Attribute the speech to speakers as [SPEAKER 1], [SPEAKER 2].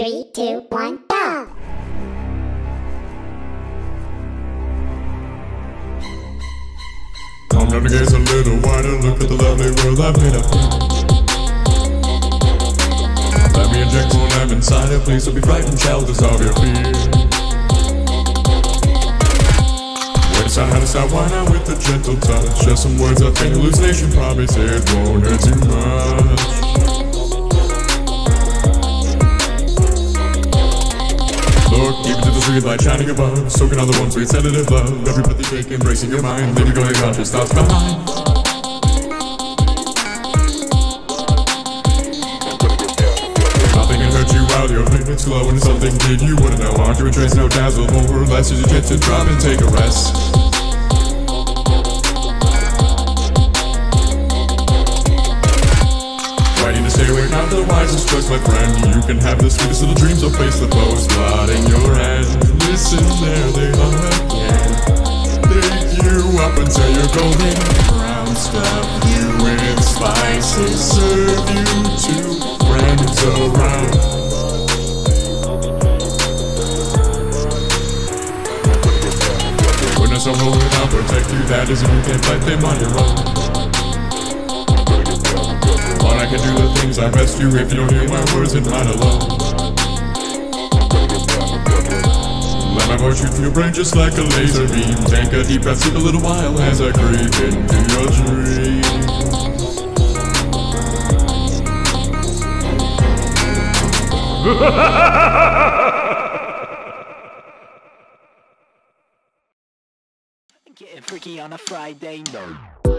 [SPEAKER 1] Three, two, one, go!
[SPEAKER 2] Calm down and gaze a little wider. Look at the lovely world I've made up. Let me inject more lemon cider. Please don't be frightened, child. Dissolve your fear. Sound how to start why not with a gentle touch. Just some words of faint hallucination. Promise it won't hurt too much. Street light shining above, soaking on the one sweet sedative love. Every breath you take, embracing your mind, leaving going conscious thoughts behind. Nothing can hurt you while you're living slow and something did you wanna know. Aren't you a trace, no dazzle, more or less as you get to drop and take a rest. To the wisest choice, my friend. You can have the sweetest little dreams, or face the foes, blood in your hand. Listen, there they are again. Take you up until you're golden brown. Stuff you with spices, serve you two friends around. Witness a moment, I'll protect you. That is if you can't fight them on your own. But I can do things I do if you hear my words in alone. Let my voice shoot through your brain just like a laser beam. Take a deep breath, sleep a little while as I creep into your dreams.
[SPEAKER 3] Getting freaky on a Friday night.